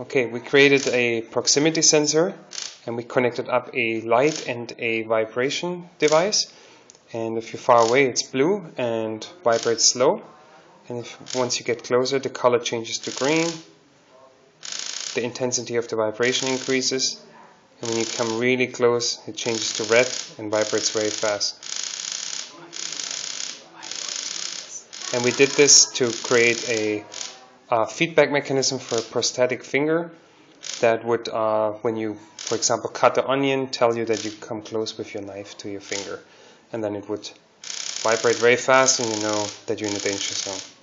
Okay, we created a proximity sensor and we connected up a light and a vibration device. And if you're far away, it's blue and vibrates slow. And if once you get closer, the color changes to green. The intensity of the vibration increases. And when you come really close, it changes to red and vibrates very fast. And we did this to create a a feedback mechanism for a prosthetic finger that would, uh, when you, for example, cut the onion, tell you that you come close with your knife to your finger. And then it would vibrate very fast and you know that you're in a danger zone.